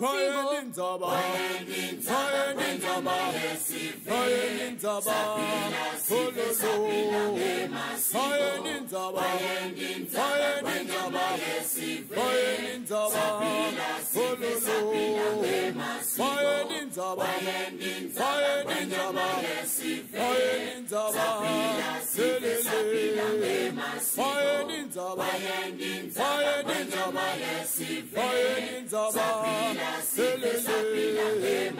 waenda inzaba waenda inzaba waenda inzaba ololo waenda inzaba waenda inzaba waenda inzaba ololo waenda inzaba waenda inzaba waenda inzaba Oye Ninzaba, Elele,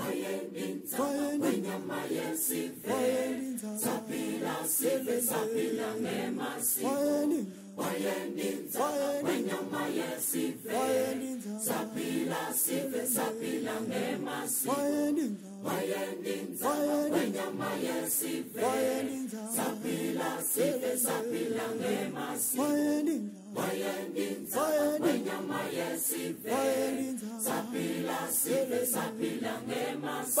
Oye Ninzaba, Oye Ninzaba, Oye Ninzaba, wanyama yesive sapila sive sapila ngemasivo wanyama yesive sapila sive sapila ngemasivo wayendinza wenyama yesive. Saphila sive saphila ngemasi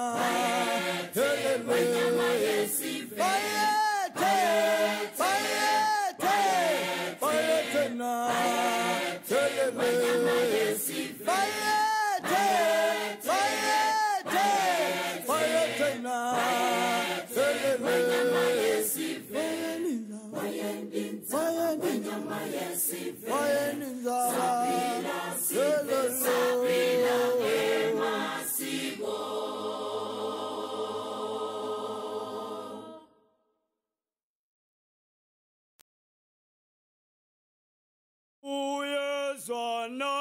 wanyama yesife wanyama no.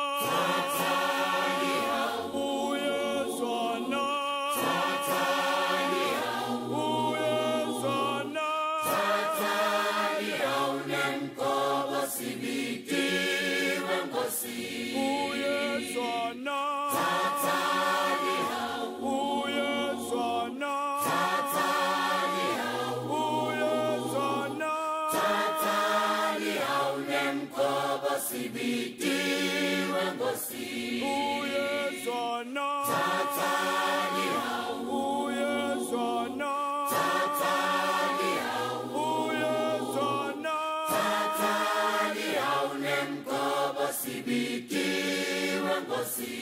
sibitiwe nkosi uyezona thathani hawu uyezona thathani hawu uyezona thathani hawu nemkobo sibitiwe nkosi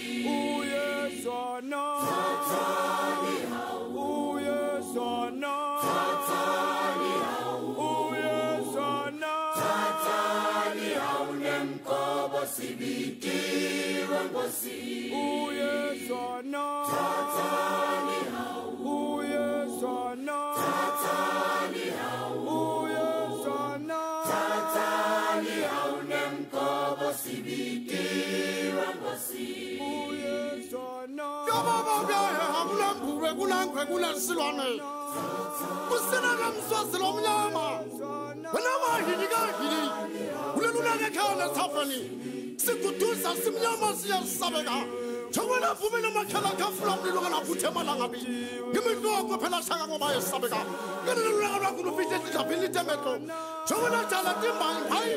ngwekula ngwekula lisilwane. Kusina namswazi lomnyama wena mahini kahini ulelulalekhaya lethafeni siguduza simnyama siyalisabeka njengoba vume namakhala khafula mlilo kanavuthe emalangabili ngimihloko phela shaka ngoba yesabeka. Ngelelulaka lwakho lufihle lidlaphini litemehlo njengoba najala timbayi hayi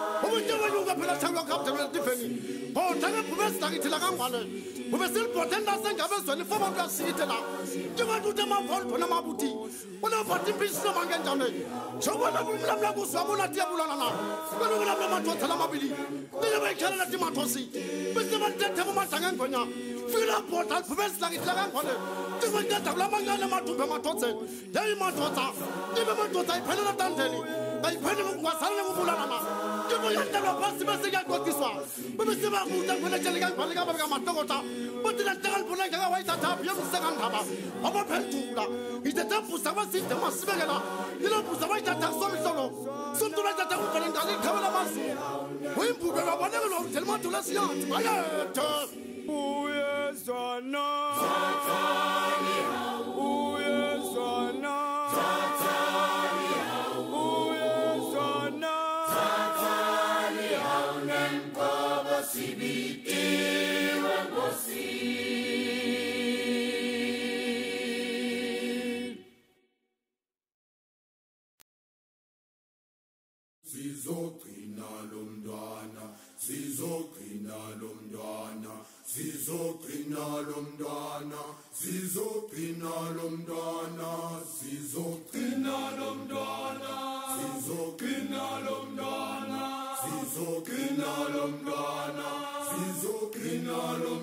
ubuntu obunyuka phela sithakula kuhamthela letiveni bowuthenga bhube sidakithela kangwane bube silibhodeni lasengabezweni fo bantu yasikithela njengomuntu uthi emavolidoni amabuti unevatimpisisoma ngenjane. Jobonabulamlakuzwabonatiyabulana na? Kwelokulamla mathothela amabili. Nilebayikhelela timathosi bisibanitethekomadlangengonya filabhoda libhube sidakithela kangwane tibencedakula amangane emathumbe emadodeni yeyimadoda ibe madoda iphelele tandeni ayiphelele ngwazalele ngobulana na? tebolatlelwa phasi ba seke qoqiswa ba be se ba buta khonetšele ka bale ka babeka matokota botilatlekale bonakaka wa ithathapiye mosekantaba ba ba phetula itete pusa ba sente masibekela ile pusa ba ithatha somihlolo somntu ba ithatha kufelengale khabela mazu oimbube babonekelo uthelimatolesiyathi bayete uyezana bayethe uyezwana zizogcina lo mntwana zizogcina lo mntwana zizogcina lo mntwana zizogcina zizogcina lo mntwana zizogcina lo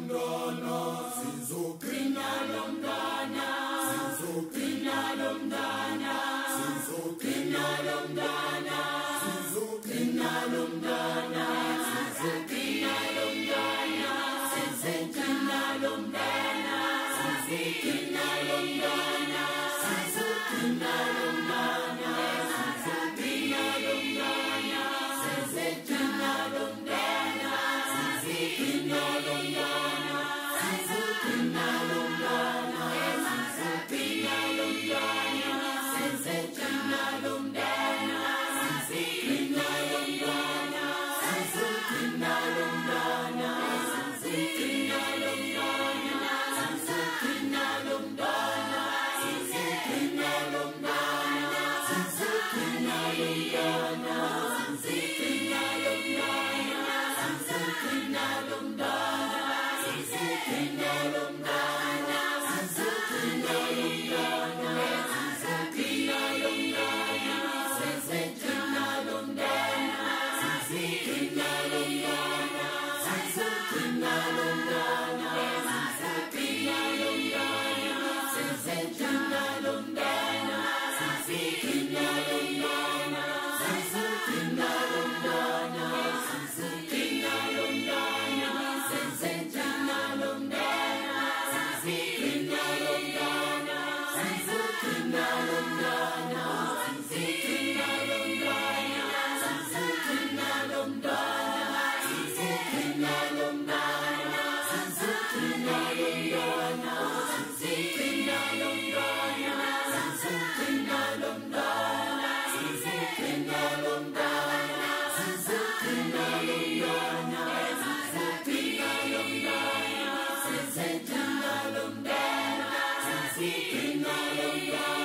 Satan, Satan, Satan, Satan, Satan,